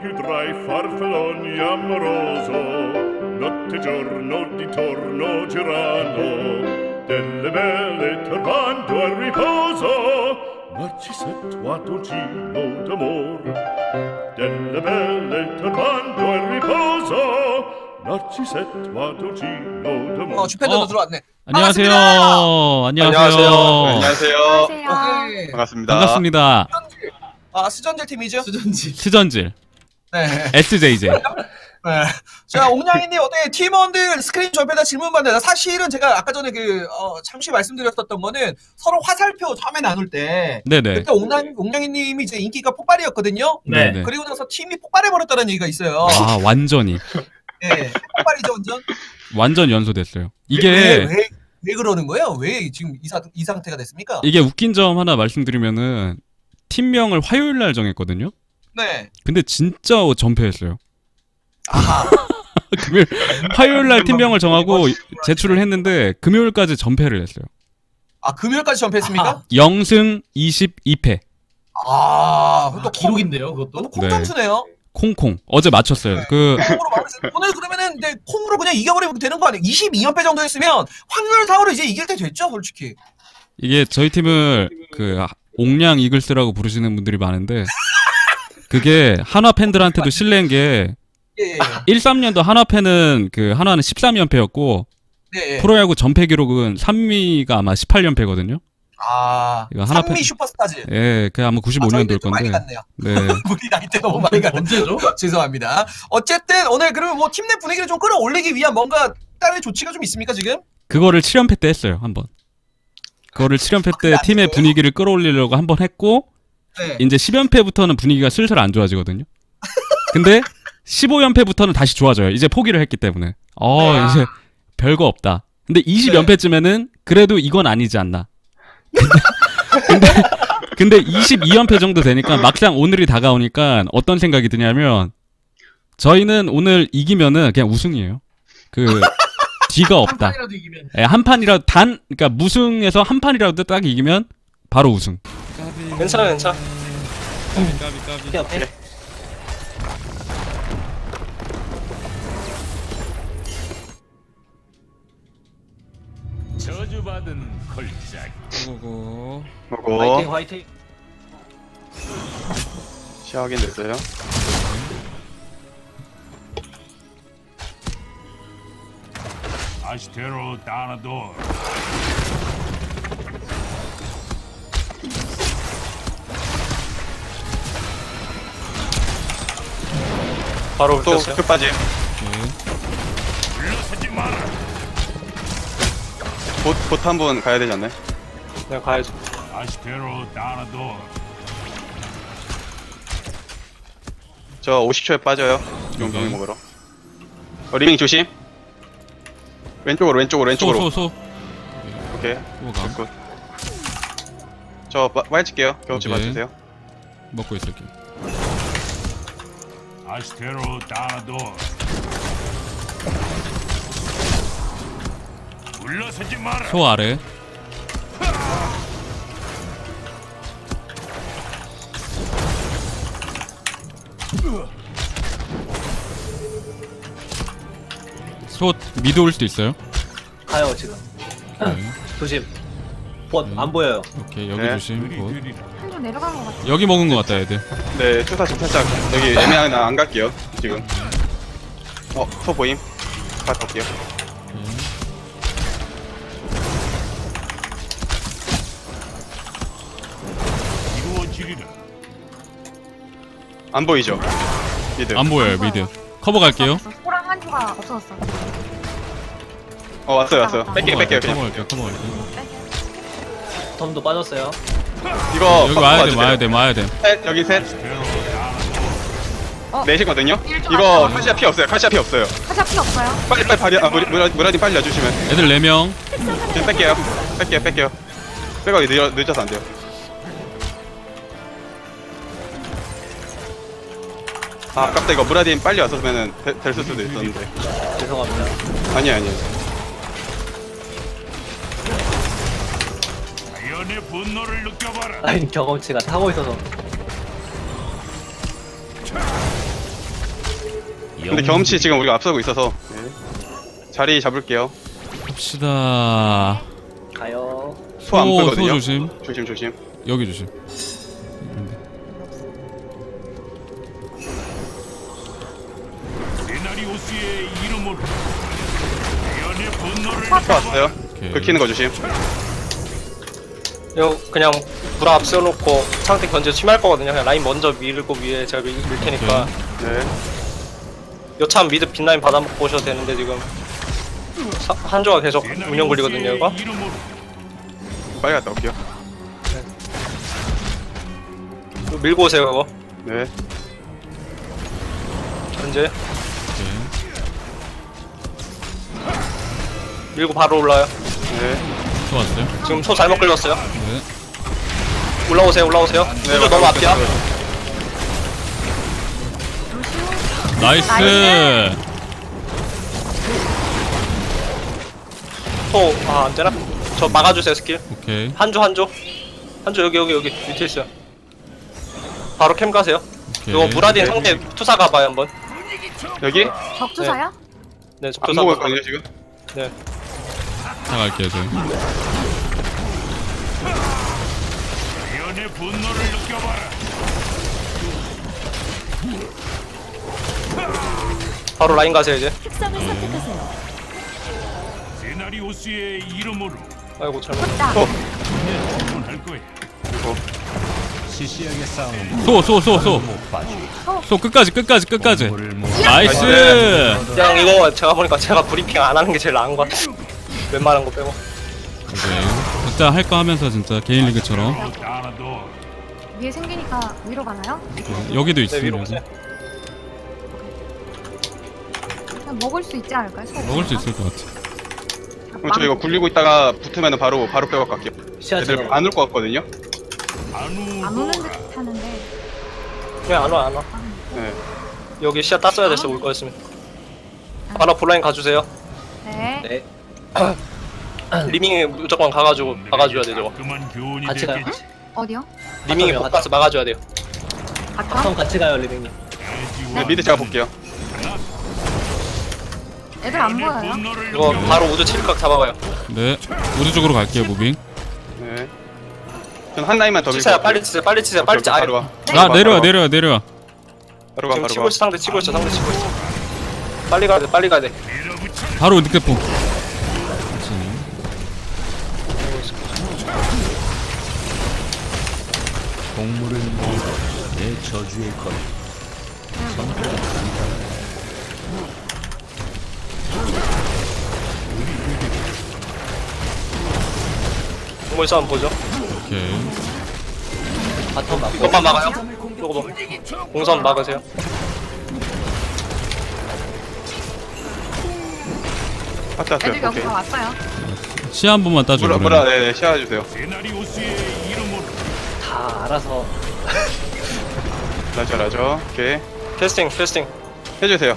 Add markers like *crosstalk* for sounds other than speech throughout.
chiudrai farfalloni amoroso notte e giorno di torno girando delle belle turbando al riposo Narcisetto a dolcino d'amor delle belle turbando al riposo a dolcino d'amor 어, 주팬들도 어. 들어왔네. 안녕하세요. 안녕하세요. 안녕하세요. 안녕하세요. 네. 반갑습니다. 반갑습니다. 아, 스전젤 팀이죠? 수전지. 스전질 네. SJJ. 네. 자, 옥냥이님 어떻게 팀원들 스크린 전패다 질문 받는다. 사실은 제가 아까 전에 그 어, 잠시 말씀드렸었던 거는 서로 화살표 처음에 나눌 때 네네. 그때 옥냥 옥냥이님이 이제 인기가 폭발이었거든요. 네. 네네. 그리고 나서 팀이 폭발해 버렸다는 얘기가 있어요. 아 완전히 네. 폭발이죠, 완전. 완전 연소됐어요. 왜, 이게 왜, 왜 그러는 거예요? 왜 지금 이, 사, 이 상태가 됐습니까? 이게 웃긴 점 하나 말씀드리면은 팀명을 화요일 날 정했거든요. 네. 근데 진짜 전패했어요. 아하. *laughs* 금요일 화요일 날 팀명을 정하고 제출을 했는데 금요일까지 전패를 했어요. 아, 금요일까지 전패했습니까? *laughs* 0승 22패. 아, 또또 기록인데요, 그것도. 콩점수네요. 콩콩 어제 맞췄어요. 그 콩으로 막으세요. 오늘 그러면은 이제 콩으로 그냥 이겨버리면 되는 거 아니에요? 22연패 정도 했으면 확률상으로 이제 이길 때 됐죠, 솔직히. 이게 저희 팀을 그 옥량 이글스라고 부르시는 분들이 많은데 *laughs* 그게 한화 팬들한테도 실례인 게 예, 예. 13년도 한화 팬은 그 한화는 13연패였고 네, 예. 프로야구 전패 기록은 3위가 아마 18연패거든요. 아, 이거 하나 팬- 슈퍼스타즈. 예, 그 아마 아, 저희들 95년도일 좀 많이 건데. 갔네요. 네. 우리 나이 때 너무 많이 갔네. 언제죠? 죄송합니다. 어쨌든 오늘 그러면 뭐 팀 내 분위기를 좀 끌어올리기 위한 뭔가 다른 조치가 좀 있습니까, 지금? 그거를 7연패 때 했어요, 한 번. 그거를 7연패 그게 때안 팀의? 분위기를 끌어올리려고 한 번 했고 네. 이제 10연패부터는 분위기가 슬슬 안 좋아지거든요. 근데 15연패부터는 다시 좋아져요. 이제 포기를 했기 때문에. 어, 네. 이제 별거 없다. 근데 20연패쯤에는 그래도 이건 아니지 않나. 근데, 근데 22연패 정도 되니까 막상 오늘이 다가오니까 어떤 생각이 드냐면 저희는 오늘 이기면은 그냥 우승이에요. 그 뒤가 없다. 한 판이라도 이기면. 예, 한 판이라도 단 그러니까 무승에서 한 판이라도 딱 이기면 바로 우승. 괜찮아, 괜찮아. 저주받은 걸작. 보고 화이팅, 화이팅. 시야 확인 됐어요. 아시테로 다나도 바로 또 끝까지. 물러서지 마라 봇봇 한분 가야 되지 않나요? 그냥 가야죠. 아시테로 다나도 저 50초에 빠져요. 용병이 오케이. 먹으러. 어, 리밍 조심. 왼쪽으로 왼쪽으로 왼쪽으로. 소, 소, 소. 오케이. 소가 굿. 저 빠- 빨리 칠게요. 경험치 오케이. 맞추세요. 먹고 있을게. 아시테로 다나도 물러서지 마라 소 아래. 소 미드 올 수도 있어요. 가요, 지금. 오케이, *laughs* 조심. 봇, 안 보여요. 오케이 여기 네. 조심. 곧. 한쪽 내려간 것 같아. 여기 먹은 것 같다 애들. 네, 투사 좀 살짝 여기 애매하게 안 갈게요. 지금. 어, 소 보임. 갔다 올게요. 안 보이죠? mid. 안 보여요 mid. 커버 갈게요. 호랑 한조가 없어졌어. 어, 왔어요, 왔어요. 뺄게요, 뺄게요, 그냥. 커버 갈게요. 커버 갈게요. 덤도 빠졌어요. 이거 여기 바- 와야 돼. 와야 돼 와야 돼. 셋, 여기 셋. 다나도 넷이거든요? 일조 이거? 칼시아 피 없어요, 칼시아 피 없어요. 사자 피 없어요. 빨리, 빨리, 빨리, 아, 무라, 무라딘 빨리 놔주시면. 애들 4명. 지금 뺄게요. 뺄게요, 뺄게요. 빼고 늦어, 늦어서 안 돼요. 아, 아깝다. 이거 무라딘 빨리 왔었으면 되- 됐을 수도 있었는데. 죄송합니다. 아니야, 아니야. 자연의 분노를 느껴봐라 아니, 경험치가 타고 있어서. 근데 경험치 지금 우리가 앞서고 있어서 네. 자리 잡을게요. 갑시다. 가요. 소안 소, 소 보거든요. 조심. 조심 조심. 여기 조심. 이름으로 연의 분노를 소 왔어요. 오케이. 긁히는 거 조심. 이거 그냥 불 앞세워놓고 상대 견제 심할 거거든요. 그냥 라인 먼저 밀고 위에 제가 밀, 밀 테니까 네. 요참 미드 빈라인 받아먹고 오셔도 되는데 지금 사- 한조가 계속 운영 굴리거든요 이거. 빨리 갔다 올게요. 이거 밀고 오세요 그거. 네. 견제 오케이. 밀고 바로 올라요. 네. 소 왔어요. 지금 소 잘못 끌렸어요. 네. 올라오세요 올라오세요. 네, 한조 너무 앞이야. nice. 소 안 되나? 저 막아주세요 스킬. 오케이. 한조 한조 한조 여기 여기 여기 밑에 있어요. 바로 캠 가세요. 오케이. 이거 무라딘 상대 투사 가봐요 한번. 여기 적투사야? 네, 저안 투사. 먹었거든요 지금. 네. 나갈게요 저희. 연의 분노를 느껴봐라 바로 라인 가세요 이제. 특성을 선택하세요. 세나리오스의 이름으로 아이고 잘못. 할 거야 소, 소, 소, 소. 소 끝까지, 끝까지, 끝까지. nice. 그냥 이거 제가 보니까 제가 브리핑 안 하는 게 제일 나은 것 같아. 웬만한 거 빼고. 오케이. 각자 할 거 하면서 진짜 개인 리그처럼 위에 생기니까 위로 가나요? 여기도 네 있어요. 위로 여기. 오세요. 그냥 먹을 수 있지 않을까요? 소? 먹을 수 있을 것 같아. 그럼 저 이거 굴리고 있다가 붙으면은 바로 바로 빼고 갈게요. 네, 애들 안올 것 같거든요. 안 오는 듯 하는데 그냥 안 와, 안 와. 네. 여기 시야 땄어야 됐어, 올 거였으면. 바로 블라인 가주세요. 네. 네. *coughs* 리밍이 무조건 가가지고 막아줘야 돼, 저거. 그만 교훈이 같이 가요. 됐겠지 어디요? 리밍이 못 가서 막아줘야 돼요. 바텀? 같이 가요 리빙님. 네, 미드 제가 볼게요. 애들 안 보여요? 이거 바로 우드 칠각 잡아봐요. 네. 우주 쪽으로 갈게요, 무빙. 네. 전한 라인만 더 밀고. 치세요, 빨리 치세요, 빨리 치세요, 빨리 치세요. 바로 와. 아, 내려와, 내려와, 내려와. 바로 가 지금 바로 치고 가. 있어, 상대 치고 있어, 상대 치고 있어. 빨리 가야 돼, 빨리 가야 돼. 밀 어붙여 바로 늑대포. 동물 싸움 보죠. 오케이. 이것만 막아요. 이거 뭐. 공선 막으세요. 갔다 왔어요. 애들 오케이. 다 왔어요. 시야 한 번만 따줘. 뭐라 뭐라 네네 시야 주세요. 세나리오스의 이름으로 다 알아서. 라저 라저. 오케이. 캐스팅, 캐스팅. 해주세요.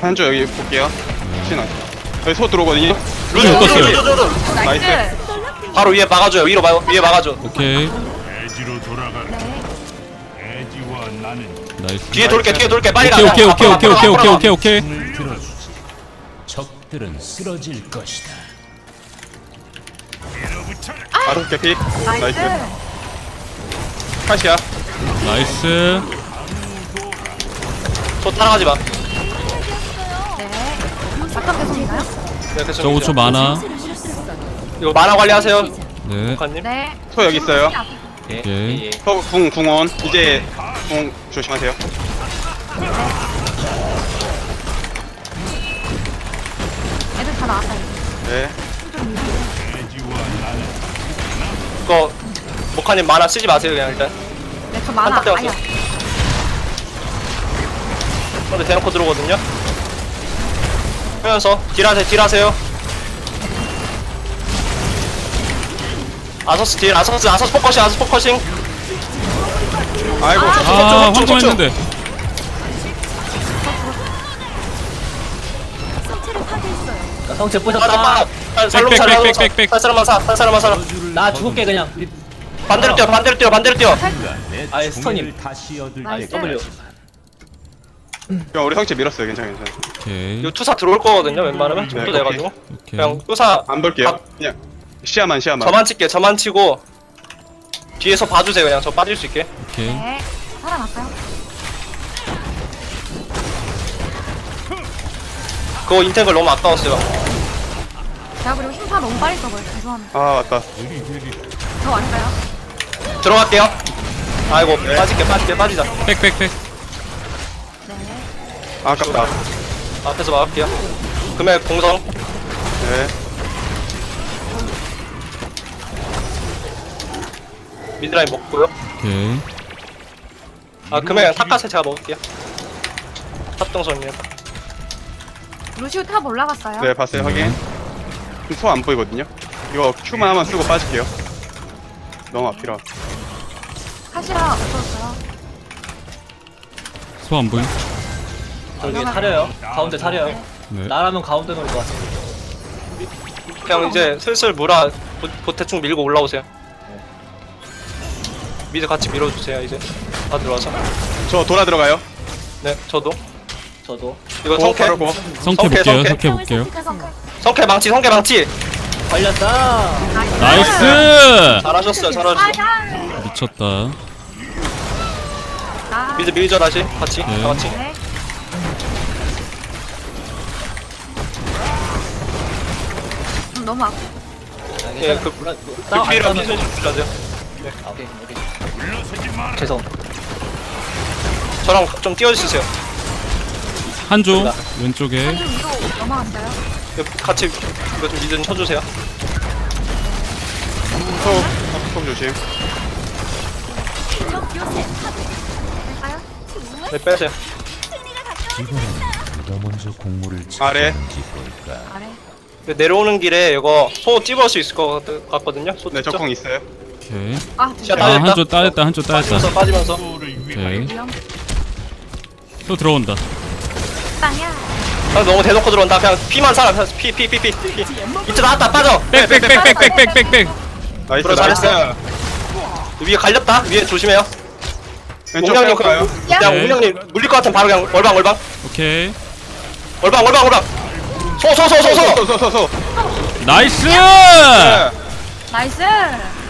한쪽 여기 볼게요. 신화. 여기 소 들어오거든요. 루즈, 못 루즈, 떴어요. 루즈, 루즈. 나이스. 바로 위에 막아줘요. 위로 막 위에 막아줘. 오케이. 애지로 돌아가라 네. 애지와 나는 나이스. 뒤에 돌게, 뒤에 돌게. 빨리 가. 오케이, 오케이, 오케이, 오케이, 가, 오케이, 오케이, 가. 오케이, 오케이. 힘을 들어주지 적들은 쓰러질 것이다. 밀어붙여라 바로 개피. 나이스. 나이스. 카시야. 나이스. 저 따라가지 마. 네. 바텀 계속 있나요? 네, 계속 저 5초 많아. 이거 만화 관리하세요. 네. 북한님. 네. 소 여기 있어요. 오케이. 소궁 궁원. 이제 궁 조심하세요. 애들 다 나왔다 이제. 네. 이거 목하님 만화 쓰지 마세요 그냥 일단. 네, 저 많아. 한타. 아니야. 근데 대놓고 들어오거든요. 하면서 딜하세요, 딜하세요. 아서스 딜, 아서스, 아서스 포커싱, 아서스 포커싱. 아이고. 아, 황금했는데. 성체 아, 아, 살로 백, 백, 살로 백, 백, 백. 살 사람만 사, 살 사람만 살아. 나 죽을게 그냥. 반대로 뛰어, 반대로 뛰어, 반대로 뛰어. 내 아예 스턴임. 나이스. 때까지 그냥 우리 성체 밀었어요. 괜찮아 괜찮아. 오케이. 이거 투사 들어올 거거든요 웬만하면 정도 네, 돼가지고 오케이. 그냥 투사 안 볼게요. 아. 그냥 시야만 시야만. 저만 칠게 저만 치고 뒤에서 봐주세요 그냥 저 빠질 수 있게 오케이. 네. 살아났어요. 그거 인텐글 너무 아까웠어요 제가 그리고 힘파 너무 빨리 써버려. 죄송합니다. 아 맞다. 저 아닌가요? 들어갈게요 아이고 빠질게 빠질게 빠지자 백, 백, 백. 네. 아, 아깝다. 앞에서 막을게요 금액 공성 네. 미드라인 먹고요 오케이. 아 금액 탑까지 제가 먹을게요 탑동선이요 루시우 탑 올라갔어요. 네 봤어요 확인. 소안 보이거든요. 이거 Q만 한번 쓰고 빠질게요. 너무 앞이라. 카시라 없었어요. 소안 보임? 저기 타려요. 가운데 타려요. 네. 나라면 가운데 놓을 것 같아. 그냥 이제 슬슬 무라 보, 보태충 밀고 올라오세요 mid 같이 밀어주세요 이제 다 들어와서 저 돌아 들어가요. 네 저도 저도. 이거 오, 성채 바르고. 성채 성채, 볼게요. 성채. 성채 볼게요. 성채 망치 성채 망치 걸렸다. nice! 잘하셨어요 잘하셨어요 아, 미쳤다. 아, mid 밀죠 다시 같이 네. 다 같이 네. 음, 너무 아프. 예, 그, 몰라, 그, 좀 아, 오케이, 오케이. 죄송. 저랑 좀 띄워주세요 한조 왼쪽에 위로 넘어갔어요. 이거 같이 이거 좀 미드 좀 쳐주세요 소, 아, 소 조심. 될까요? 네 빼세요 누가 먼저 공물을 아래. 아래. 네, 내려오는 길에 이거 소 찝을 수 있을 것 같- 같거든요 소 네? 적공 있어요. 오케이. 아, 아 따졌다 한조 따였다. 한조 따였다. 빠지면서 빠지면서 오케이. 위험. 또 들어온다. 땅이야. 아, 너무 대놓고 들어온다 그냥 피만 살아 피 피 피 피 피 이제 나왔다 빠져 back, back, back, back, back, back, back, back. nice 그래, nice. 잘했어요. 위에 갈렸다 위에 조심해요 왼쪽 옹량님 빼볼까요? 그냥 그냥 네. 옹량님 물릴 것 같으면 바로 그냥 얼방 얼방 오케이. 얼방 얼방 얼방 소소소 소소 소소소소. nice! 네. nice.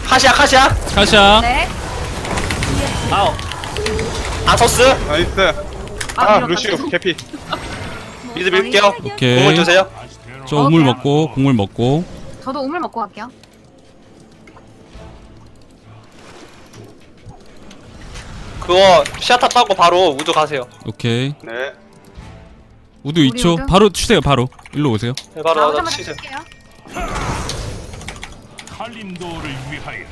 카시야 카시야 카샤. 네. 아우. 아서스 nice. 아, 아 밀었다. 루시오 개피. mid 밀게요 오케이. 공을 주세요 저 우물 먹고 국물 먹고. 저도 우물 먹고 갈게요. 그거 시야탑 따고 바로 우두 가세요 오케이. 네. 우두 우리 2초. 우두? 바로 치세요. 바로. 일로 오세요. 네, 바로 나오자마자 치세요 칠게요. 칼림도를 위하여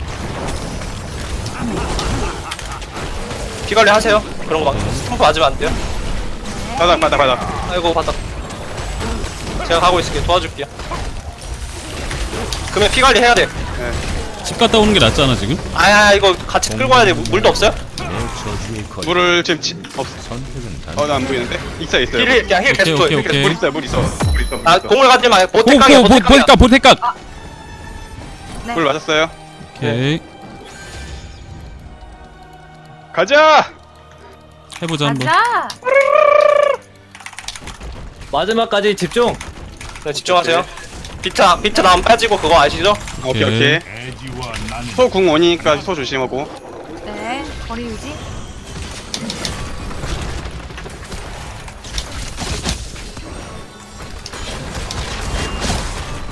피 관리 하세요 그런 거 막 stomp 맞으면 안 돼요 바닥 바닥 바닥. 아이고 바닥 제가 가고 있을게요 도와줄게요 그러면 피 관리 해야 돼 집 갔다 오는 게 낫잖아 지금. 아야 이거 같이 끌고 와야 돼 물- 물도 없어요? 물을 지금 치... 없. 어나 안 보이는데? 있어 있어요. 힐 그냥 힐 계속 줘 오케이, 힐 계속 오케이. 물 있어요 물 있어. 물 있어. 물 아 있어. 공을 가지 마 보, 보태깡이야 보, 보, 보태깡이야 보태각, 보태각. 네. 물 맞았어요. 오케이. 가자. 해보자 한번. 마지막까지 집중. 네 집중하세요 비트 비트 나안 빠지고 그거 아시죠? 오케이 오케이. 오케이. 애지와 나는 소궁 오니까 소 조심하고. 네. 거리 유지.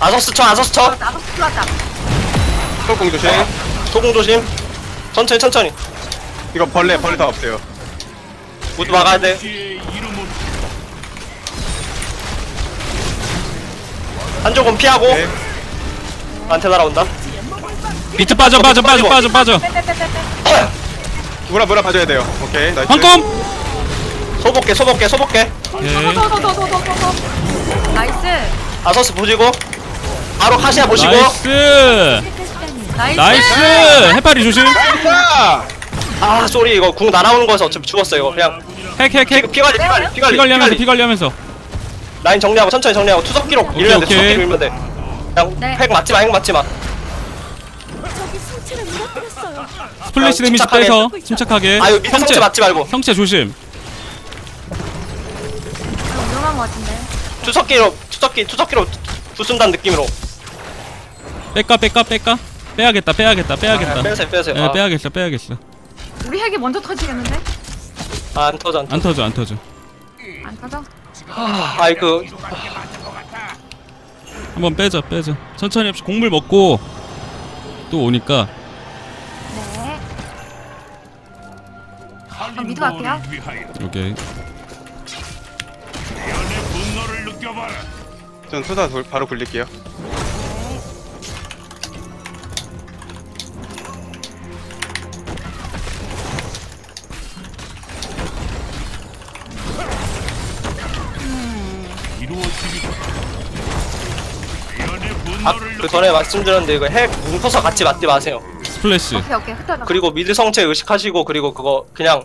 아서스 쳐 아서스 쳐 나도 풀었다. 소궁 조심. 소공 조심 천천히 천천히 이거 벌레 벌레 다 없어요. 우두 막아야 돼 한쪽은 피하고 네. 나한테 날아온다 비트 빠져, 빠져, 빠져, 빠져, 빠져. 무라 무라 봐줘야 돼요. 오케이 nice. 한검. 소복게 소복게 소복게. nice. 아서스 보시고 바로 카시아 보시고 nice. nice. nice. 해파리 조심. 자. 아 sorry 이거 궁 날아오는 거에서 어차피 죽었어 이거 그냥 핵, 핵, 피, 핵. 피 관리 피 관리 피 관리 피 관리하면서, 피 관리하면서. 라인 정리하고 천천히 정리하고 투석기로 오케이, 밀면 돼 오케이. 투석기로 밀면 돼 그냥 네. 핵 맞지 마 핵 맞지 마 splash damage 침착하게. 빼서 침착하게. 아유 밑에 성채 맞지 말고 성채 조심. 것 같은데. 투석기로 투석기 투석기로 부순다는 느낌으로. 뺄까 뺄까 뺄까? 빼야겠다 빼야겠다 빼야겠다. 아, 빼세요 빼세요. 예, 아, 빼야겠어 빼야겠어. 우리 핵이 먼저 터지겠는데? 아, 안 터져 안 터져. 안 터져 안 터져. 안 터져? 아이 그 한번 빼자 빼자. 천천히 합시다. 곡물 먹고 또 오니까 네. 그럼 미드 갈게요. 오케이. 전 수사 돌, 바로 굴릴게요. 그 전에 말씀드렸는데 이거 핵 뭉쳐서 같이 맞지 마세요. splash. 오케이 오케이 흩어져. 그리고 mid 성채 의식하시고 그리고 그거 그냥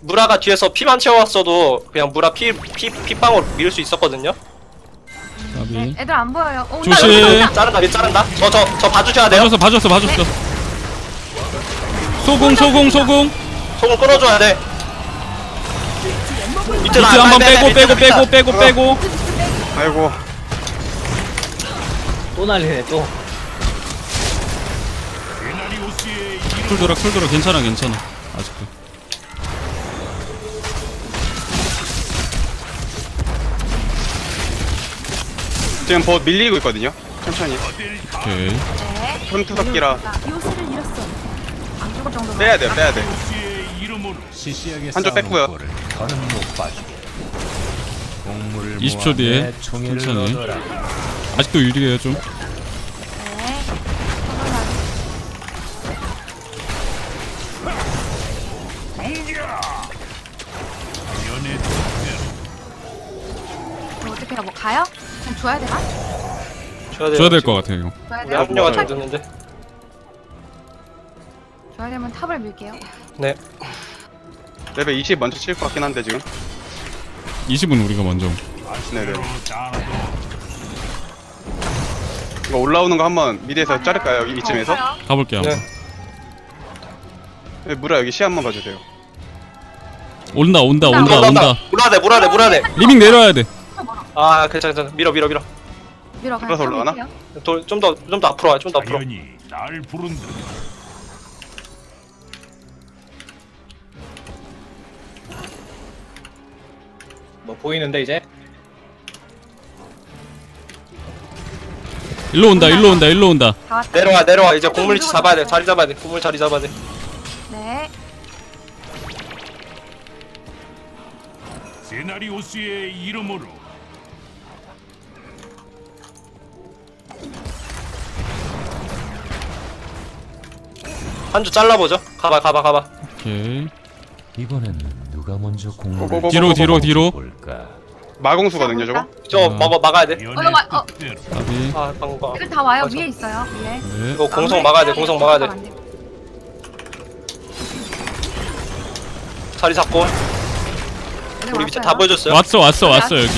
무라가 뒤에서 피만 채워왔어도 그냥 무라 피, 피, 피빵으로 밀을 수 있었거든요? 까비. 네, 애들 안 보여요. 어, 온다, 조심. 온다, 온다. 자른다 밀 자른다 저 저 저 봐주셔야 돼요 봐줬어 봐줬어 봐줬어. 소궁 소궁 소궁. 손을 끊어줘야 돼 밑에 한번 빼, 빼고 빼, 빼고 빼고. 빼고 빼고. 아이고. 또 날리네 또. cool 돌아 cool 돌아 괜찮아 괜찮아. 아직도. 지금 보 밀리고 있거든요. 천천히. 오케이. 손투석기라 안 죽을 정도로. 빼야 돼요, 빼야 돼. 시시하게 한쪽 뺐고요. 꼴을 더는 못 봐주게. 공물을 20초 모아 뒤에 천천히. 아직도 유리해요 좀. 네. 어떻게? 뭐 가요? 그냥 줘야 되나? 줘야 돼요 줘야 될것 같아요 이거. 줘야 우리 돼요? 합류가 좀 늦는데 줘야 되면 top을 밀게요. 네 레벨 20 먼저 칠 것 같긴 한데 지금. 20은 우리가 먼저. 네네. 이거 올라오는 거 한번 mid에서 자를까요? 이- 이쯤에서? 어, 가볼게요 한번. 네. 네, 무라 여기 시 한번 봐주세요. 온다 온다 온다 올라온다. 온다. 물어야 돼 돼아 리밍 내려야 돼. 괜찮아 괜찮아 밀어 밀어 밀어 밀어 들어서 올라가나? 좀더 좀 더 앞으로 와요 좀더 앞으로 자연이 날 부른다. 뭐 보이는데 이제? 일로 온다 일로 온다 일로 온다. 다 왔다. 내려와 내려와 이제 곡물 위치 잡아야 돼 자리 잡아야 돼 곡물 자리 잡아야 돼 네. 베나리오스의 이름으로 한 줄 잘라보죠 가봐 가봐 가봐 오케이. 이번엔 누가 먼저 고고고고. 뒤로 뒤로 뒤로. 볼까? 마공수거든요, 저거. 저거 어. 먹어 막아야 돼 연의 어, 어, 어. 뜻대로 까비. 아 방금 애들 다 와요. 맞아. 위에 있어요. 위에. 네. 이거 공성 막아야 돼 공성 막아야 돼 자리 잡고 우리 밑에 다 보여줬어요 왔어 왔어 왔어 여기.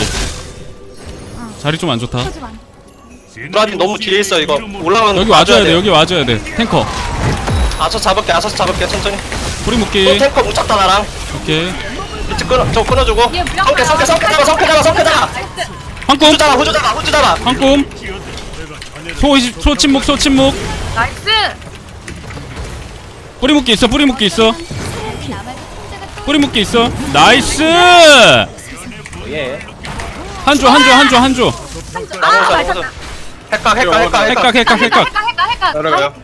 자리 좀 안 좋다. 브라딘 너무 뒤에 있어 이거 올라가는 여기 거 와줘야 돼 여기 와줘야 돼. 탱커. 아서 잡을게 아서 잡을게 천천히 뿌리 또 묶기. 탱커 뭉쳤다 나랑 오케이. 끊어 저 끊어주고 얘 무력 성캐 성캐 성캐 잡아 성캐 잡아 성캐 잡아 황꿈 후주 잡아 후주 잡아 후주 잡아 황꿈. 소 이십- 소 침묵 소 침묵. 나이스. 뿌리 묶기 있어 뿌리 묶기 있어. 뿌리 묶기 있어. 나이스. 예. 한조 한조 한조 한조. 아, 나머지 맞았다. 나머지 핵각 핵각 핵각 핵각 핵각 핵각 핵각. 핵각 핵각 핵각. 따라가요.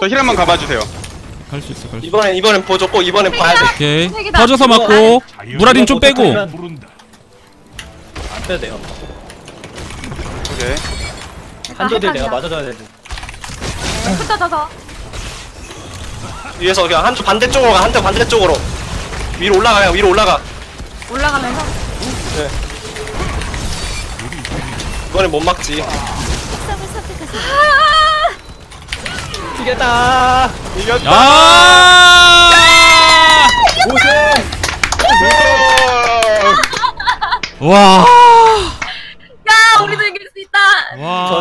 저힐 한번 가봐주세요. 갈 수 있어 갈 수. 있어. 이번엔 이번엔 보여줬고 이번엔 봐야 돼 오케이. 핵이다. 퍼져서 맞고. 무라딘 좀 빼고. 안 빼도 돼요. 오케이. 한조들 내가 맞아줘야 돼. 흩어져서. 위에서 그냥 한쪽 반대쪽으로 가 한쪽 반대쪽으로 위로 올라가 그냥 위로 올라가 올라가면서. 이번엔 못 막지 이겼다. 이겼다. 아! 우승! 우승! 와! 야, 우리도 이길 수 있다. 와.